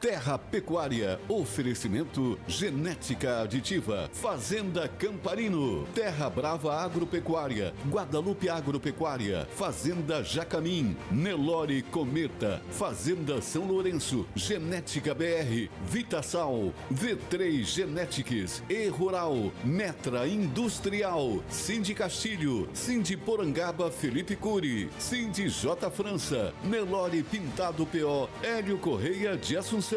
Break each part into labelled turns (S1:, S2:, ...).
S1: Terra Pecuária, oferecimento genética aditiva, Fazenda Camparino, Terra Brava Agropecuária, Guadalupe Agropecuária, Fazenda Jacamim, Nelore Cometa, Fazenda São Lourenço, Genética BR, Vitasal, V3 Genetics, E Rural, Metra Industrial, Cindy Castilho, Cindy Porangaba Felipe Cury, Cindy J França, Nelore Pintado PO, Hélio Correia de Assunção.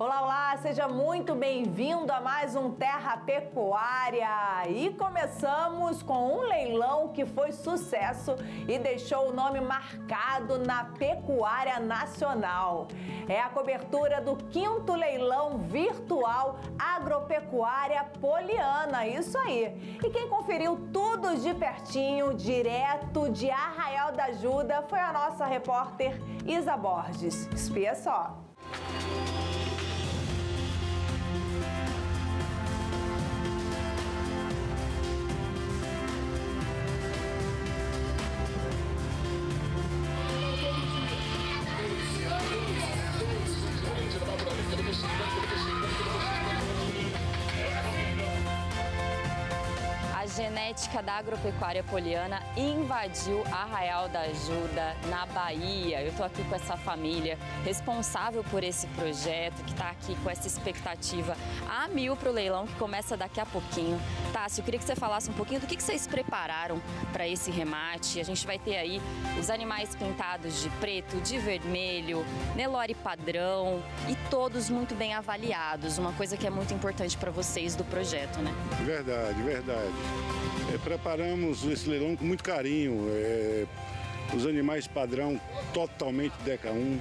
S2: Olá, olá, seja muito bem-vindo a mais um Terra Pecuária. E começamos com um leilão que foi sucesso e deixou o nome marcado na pecuária nacional. É a cobertura do quinto leilão virtual agropecuária poliana, isso aí. E quem conferiu tudo de pertinho, direto de Arraial da Ajuda, foi a nossa repórter Isa Borges. Espia só. Thank you.
S3: Genética da agropecuária poliana invadiu Arraial da Ajuda, na Bahia. Eu estou aqui com essa família responsável por esse projeto, que está aqui com essa expectativa a mil para o leilão, que começa daqui a pouquinho. Tássio, eu queria que você falasse um pouquinho do que, que vocês prepararam para esse remate. A gente vai ter aí os animais pintados de preto, de vermelho, Nelore padrão e todos muito bem avaliados. Uma coisa que é muito importante para vocês do projeto, né?
S4: Verdade, verdade. É, preparamos esse leilão com muito carinho. É, os animais padrão totalmente DECA 1,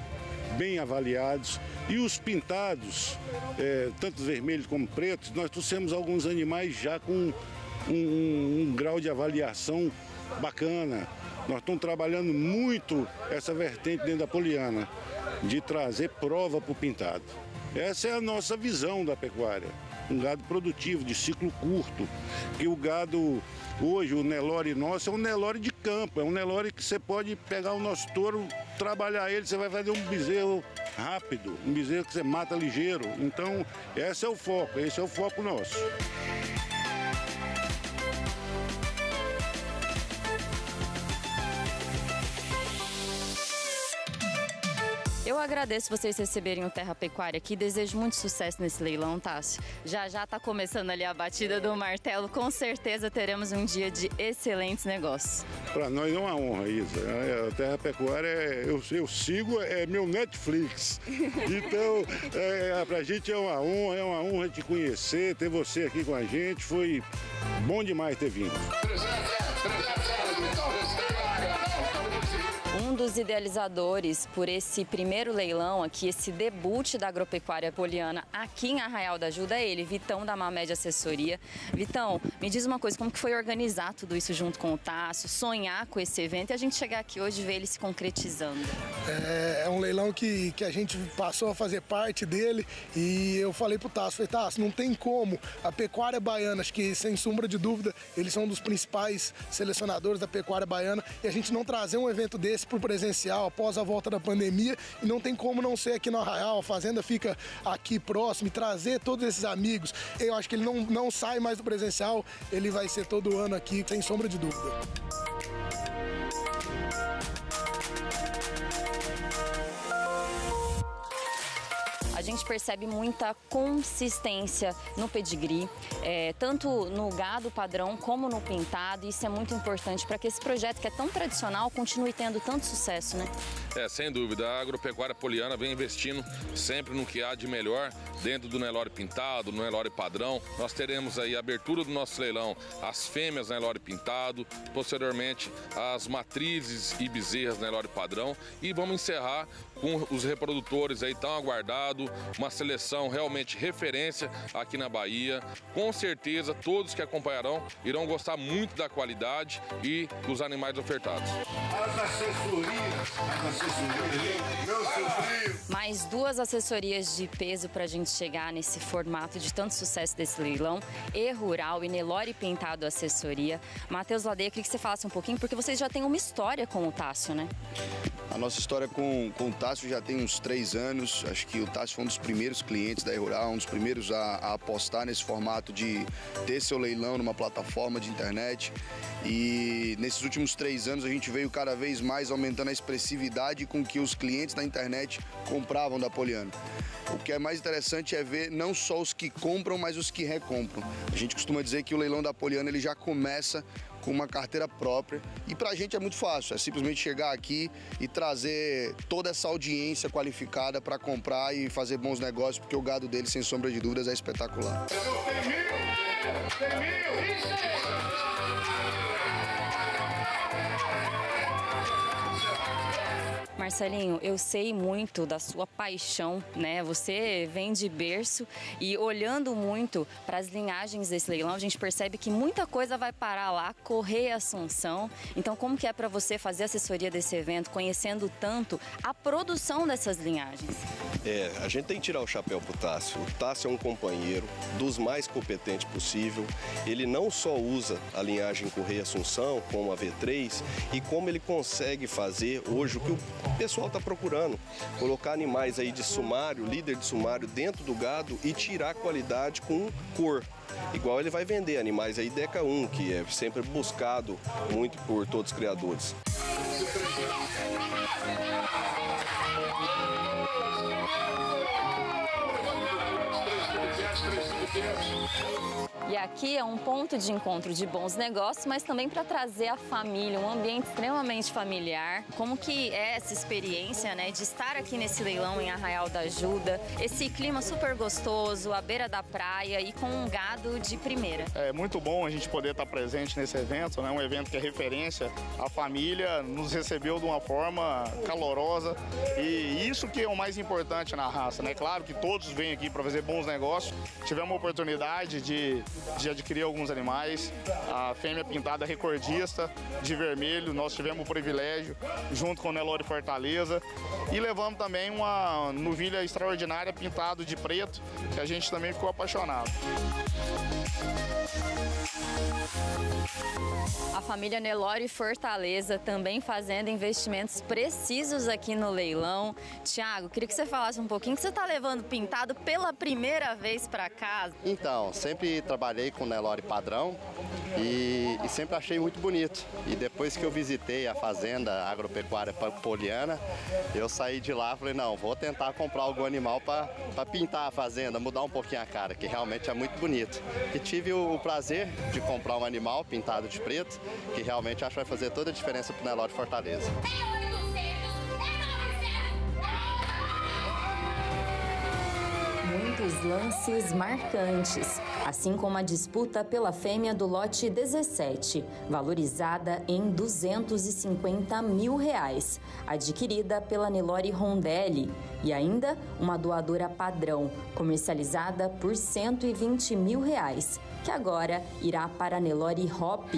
S4: bem avaliados. E os pintados, é, tanto vermelhos como pretos, nós trouxemos alguns animais já com um, um, um grau de avaliação bacana. Nós estamos trabalhando muito essa vertente dentro da Poliana, de trazer prova para o pintado. Essa é a nossa visão da pecuária. Um gado produtivo, de ciclo curto, que o gado Hoje o Nelore nosso é um Nelore de campo, é um Nelore que você pode pegar o nosso touro, trabalhar ele, você vai fazer um bezerro rápido, um bezerro que você mata ligeiro. Então, esse é o foco, esse é o foco nosso.
S3: Eu agradeço vocês receberem o Terra Pecuária aqui. Desejo muito sucesso nesse leilão, Tássio. Já já está começando ali a batida do martelo. Com certeza teremos um dia de excelentes negócios.
S4: Para nós é uma honra, Isa. É, a Terra Pecuária, é, eu, eu sigo, é meu Netflix. Então, é, para a gente é uma honra, é uma honra te conhecer, ter você aqui com a gente. Foi bom demais ter vindo.
S3: Um dos idealizadores por esse primeiro leilão aqui, esse debut da agropecuária poliana aqui em Arraial da Ajuda é ele, Vitão da Mamed Assessoria. Vitão, me diz uma coisa, como que foi organizar tudo isso junto com o Tasso, sonhar com esse evento e a gente chegar aqui hoje e ver ele se concretizando?
S5: É, é um leilão que, que a gente passou a fazer parte dele e eu falei pro Tasso, falei, Tasso, não tem como a pecuária baiana, acho que sem sombra de dúvida, eles são um dos principais selecionadores da pecuária baiana e a gente não trazer um evento desse esse por presencial após a volta da pandemia e não tem como não ser aqui no Arraial, a fazenda fica aqui próximo e trazer todos esses amigos. Eu acho que ele não, não sai mais do presencial, ele vai ser todo ano aqui, sem sombra de dúvida.
S3: A gente percebe muita consistência no pedigree, é, tanto no gado padrão como no pintado. Isso é muito importante para que esse projeto, que é tão tradicional, continue tendo tanto sucesso, né?
S6: É, sem dúvida. A agropecuária poliana vem investindo sempre no que há de melhor dentro do Nelore pintado, no Nelore padrão. Nós teremos aí a abertura do nosso leilão, as fêmeas Nelore pintado, posteriormente as matrizes e bezerras Nelore padrão e vamos encerrar com os reprodutores aí tão aguardado, uma seleção realmente referência aqui na Bahia. Com certeza todos que acompanharão irão gostar muito da qualidade e dos animais ofertados.
S4: As assessorias, as.
S3: Mais duas assessorias de peso para a gente chegar nesse formato de tanto sucesso desse leilão. E Rural e Nelore Pintado Assessoria. Matheus Ladeia, queria que você falasse um pouquinho, porque vocês já têm uma história com o Tássio, né?
S7: A nossa história com, com o Tássio já tem uns três anos. Acho que o Tássio foi um dos primeiros clientes da Rural, um dos primeiros a, a, apostar nesse formato de ter seu leilão numa plataforma de internet. E nesses últimos três anos a gente veio cada vez mais aumentando a expressividade com que os clientes da internet compravam da Poliana. O que é mais interessante é ver não só os que compram, mas os que recompram. A gente costuma dizer que o leilão da Poliana ele já começa com uma carteira própria. E para a gente é muito fácil, é simplesmente chegar aqui e trazer toda essa audiência qualificada para comprar e fazer bons negócios, porque o gado dele, sem sombra de dúvidas, é espetacular. Tem mil! Tem mil!
S3: Marcelinho, eu sei muito da sua paixão, né? Você vem de berço e olhando muito para as linhagens desse leilão, a gente percebe que muita coisa vai parar lá, correr Assunção. Então, como que é para você fazer assessoria desse evento, conhecendo tanto a produção dessas linhagens?
S8: É, a gente tem que tirar o chapéu pro Tássio. O Tássio é um companheiro dos mais competentes possível. Ele não só usa a linhagem Correia Assunção, como a V3, e como ele consegue fazer hoje o que o pessoal está procurando. Colocar animais aí de sumário, líder de sumário dentro do gado e tirar qualidade com cor. Igual ele vai vender animais aí Deca 1, que é sempre buscado muito por todos os criadores.
S3: Aqui é um ponto de encontro de bons negócios, mas também para trazer a família, um ambiente extremamente familiar. Como que é essa experiência, né, de estar aqui nesse leilão em Arraial da Ajuda, esse clima super gostoso, à beira da praia e com um gado de primeira.
S9: É muito bom a gente poder estar presente nesse evento, né, um evento que é referência. A família nos recebeu de uma forma calorosa e isso que é o mais importante na raça, né? Claro que todos vêm aqui para fazer bons negócios. Tivemos a oportunidade de de adquirir alguns animais. A fêmea pintada recordista de vermelho, nós tivemos o privilégio, junto com o Nelore Fortaleza. E levamos também uma novilha extraordinária pintado de preto, que a gente também ficou apaixonado.
S3: A família Nelore Fortaleza também fazendo investimentos precisos aqui no leilão. Tiago, queria que você falasse um pouquinho que você está levando pintado pela primeira vez para casa.
S10: Então, sempre trabalhei com Nelore padrão e, e, sempre achei muito bonito. E depois que eu visitei a fazenda agropecuária Poliana, eu saí de lá e falei, não, vou tentar comprar algum animal para pintar a fazenda, mudar um pouquinho a cara, que realmente é muito bonito. E tive o, prazer de comprar um animal pintado de preto, que realmente acho que vai fazer toda a diferença para o Nelore Fortaleza.
S3: muitos lances marcantes, assim como a disputa pela fêmea do lote 17, valorizada em 250 mil reais, adquirida pela Nelore Rondelli, e ainda uma doadora padrão, comercializada por 120 mil reais, que agora irá para a Nelore Hop.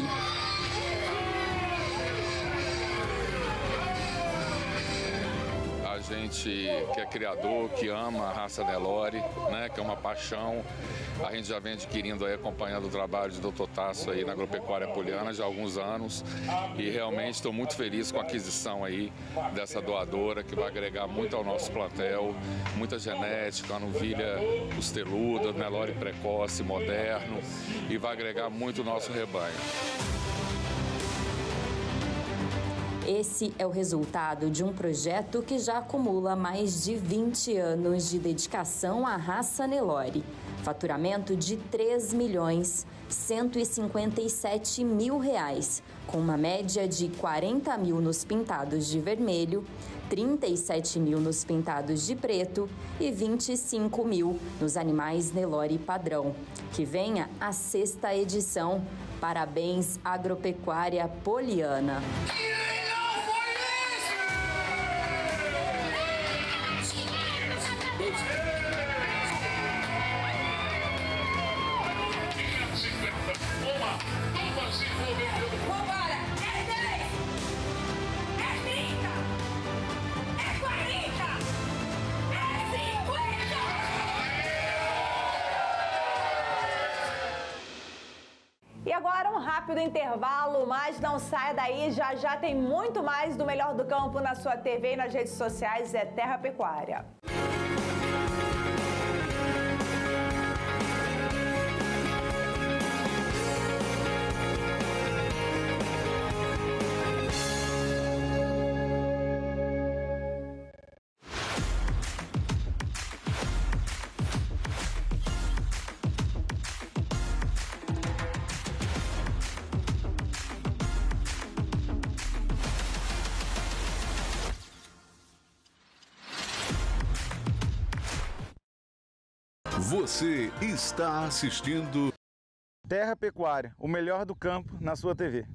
S6: Gente que é criador, que ama a raça Nelore, né, que é uma paixão. A gente já vem adquirindo aí, acompanhando o trabalho de Dr. Tasso aí na agropecuária poliana já há alguns anos e realmente estou muito feliz com a aquisição aí dessa doadora que vai agregar muito ao nosso plantel, muita genética, novilha costeluda, Nelore precoce, moderno e vai agregar muito o nosso rebanho.
S3: Esse é o resultado de um projeto que já acumula mais de 20 anos de dedicação à raça Nelore. Faturamento de 3 milhões 157 mil reais, com uma média de 40 mil nos pintados de vermelho, 37 mil nos pintados de preto e 25 mil nos animais Nelore padrão. Que venha a sexta edição. Parabéns, Agropecuária Poliana.
S2: Um rápido intervalo, mas não saia daí, já já tem muito mais do melhor do campo na sua TV e nas redes sociais, é Terra Pecuária.
S1: Você está assistindo
S11: Terra Pecuária, o melhor do campo na sua TV.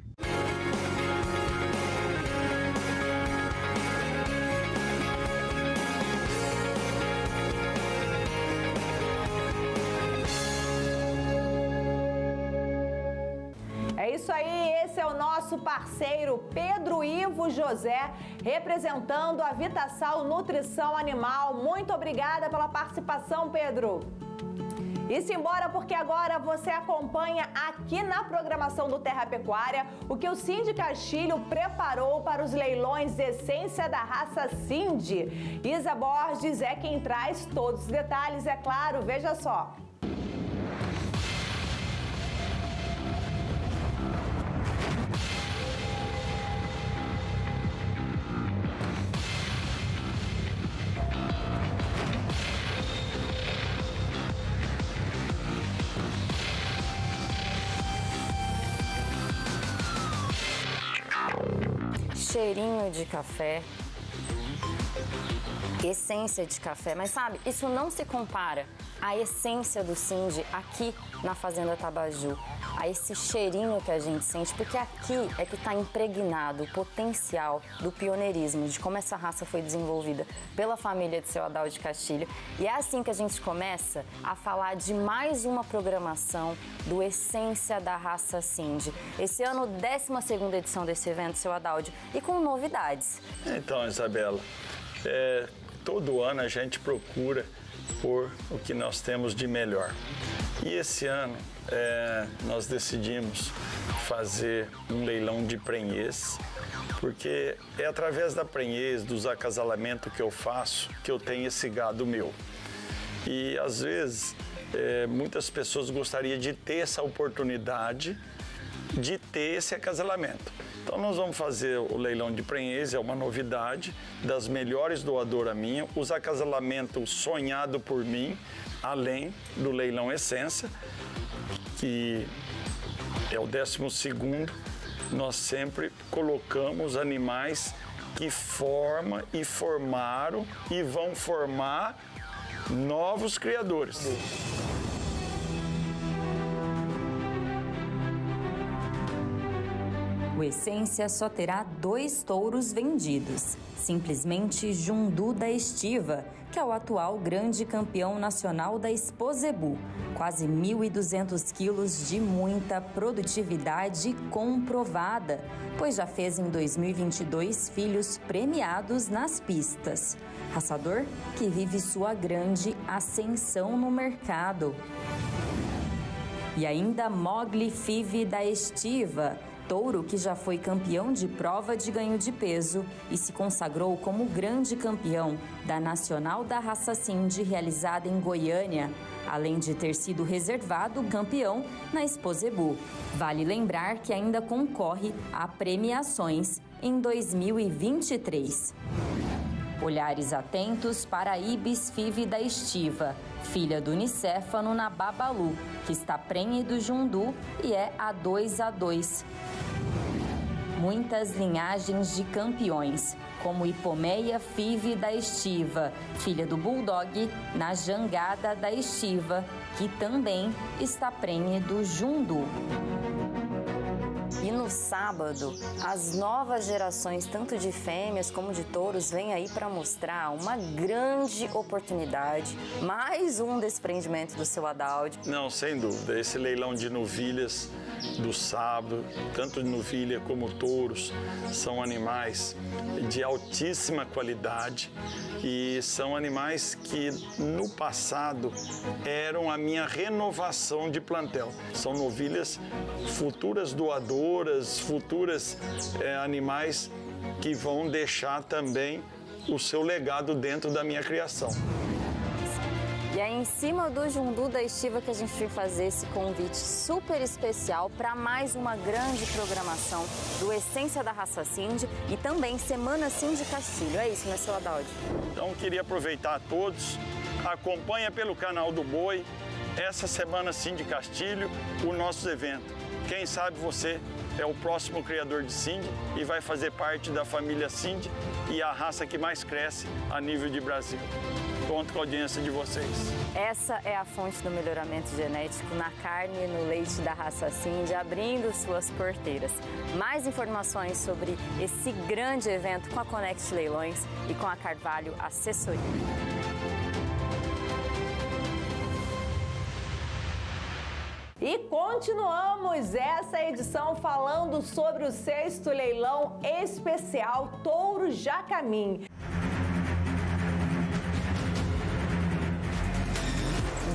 S2: Isso aí, esse é o nosso parceiro Pedro Ivo José, representando a Vitassal Nutrição Animal. Muito obrigada pela participação, Pedro. E simbora, porque agora você acompanha aqui na programação do Terra Pecuária o que o Cindy Castilho preparou para os leilões Essência da Raça Cindy. Isa Borges é quem traz todos os detalhes, é claro, veja só.
S3: Cheirinho de café, essência de café, mas sabe, isso não se compara à essência do Cindy aqui na Fazenda Tabaju, a esse cheirinho que a gente sente, porque aqui é que está impregnado o potencial do pioneirismo, de como essa raça foi desenvolvida pela família de seu Adal de Castilho. E é assim que a gente começa a falar de mais uma programação do Essência da Raça Cindy. Esse ano, 12ª edição desse evento, seu Adalde, e com novidades.
S12: Então, Isabela, é, todo ano a gente procura por o que nós temos de melhor. E esse ano é, nós decidimos fazer um leilão de prenhez, porque é através da prenhez, dos acasalamentos que eu faço, que eu tenho esse gado meu. E às vezes é, muitas pessoas gostariam de ter essa oportunidade de ter esse acasalamento. Então nós vamos fazer o leilão de prenhez, é uma novidade, das melhores doadoras minha, os acasalamentos sonhado por mim, além do leilão essência, que é o décimo segundo, nós sempre colocamos animais que formam e formaram e vão formar novos criadores.
S3: O Essência só terá dois touros vendidos. Simplesmente Jundu da Estiva, que é o atual grande campeão nacional da Exposebu. Quase 1.200 quilos de muita produtividade comprovada, pois já fez em 2022 filhos premiados nas pistas. Raçador que vive sua grande ascensão no mercado. E ainda Mogli Five da Estiva, touro que já foi campeão de prova de ganho de peso e se consagrou como grande campeão da Nacional da Raça Cindy realizada em Goiânia, além de ter sido reservado campeão na Exposebu. Vale lembrar que ainda concorre a premiações em 2023. Olhares atentos para a Ibis Five da Estiva, filha do Unicéfano na Babalu, que está prenhe do Jundu e é a 2 a 2 muitas linhagens de campeões, como Hipomeia Five da Estiva, filha do Bulldog, na Jangada da Estiva, que também está prenhe do Jundu. E no sábado, as novas gerações, tanto de fêmeas como de touros, vêm aí para mostrar uma grande oportunidade, mais um desprendimento do seu Adalde.
S12: Não, sem dúvida. Esse leilão de novilhas do sábado, tanto de novilha como touros, são animais de altíssima qualidade e são animais que no passado eram a minha renovação de plantel. São novilhas futuras doadoras, futuras é, animais que vão deixar também o seu legado dentro da minha criação.
S3: E é em cima do Jundu da Estiva que a gente vai fazer esse convite super especial para mais uma grande programação do Essência da Raça Cindy e também Semana Cindy Castilho. É isso, né, seu Adalde?
S12: Então, queria aproveitar a todos, acompanha pelo canal do Boi, essa Semana Cindy Castilho, o nosso evento. Quem sabe você é o próximo criador de Cindy e vai fazer parte da família Cindy e a raça que mais cresce a nível de Brasil. Conto com a audiência de vocês.
S3: Essa é a fonte do melhoramento genético na carne e no leite da raça Cindy, abrindo suas porteiras. Mais informações sobre esse grande evento com a Connect Leilões e com a Carvalho Assessoria.
S2: E continuamos essa edição falando sobre o sexto leilão especial Touro Jacamim.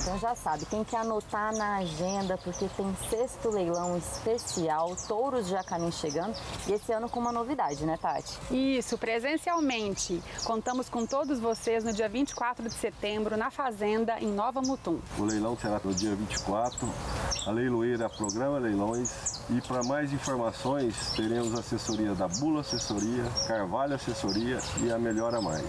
S3: Então já sabe, tem que anotar na agenda porque tem sexto leilão especial, Touros de Jacamim chegando e esse ano com uma novidade, né Tati?
S13: Isso, presencialmente. Contamos com todos vocês no dia 24 de setembro na Fazenda, em Nova Mutum.
S14: O leilão será no dia 24, a leiloeira Programa Leilões e para mais informações teremos assessoria da Bula Assessoria, Carvalho Assessoria e a Melhora Mais.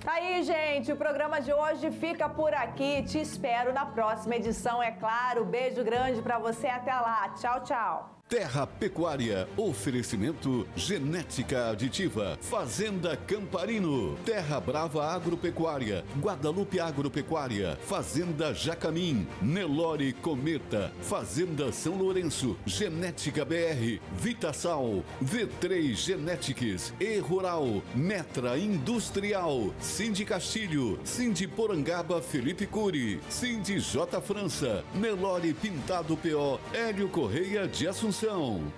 S2: Tá aí, gente. O programa de hoje fica por aqui. Te espero na próxima edição, é claro. Beijo grande para você. Até lá. Tchau, tchau.
S1: Terra Pecuária, oferecimento genética aditiva, Fazenda Camparino, Terra Brava Agropecuária, Guadalupe Agropecuária, Fazenda Jacamim, Nelore Cometa, Fazenda São Lourenço, Genética BR, Vitasal, V3 Genetics, E Rural, Metra Industrial, Cindy Castilho, Cindy Porangaba Felipe Cury, Cindy J França, Nelore Pintado PO, Hélio Correia de Assunção.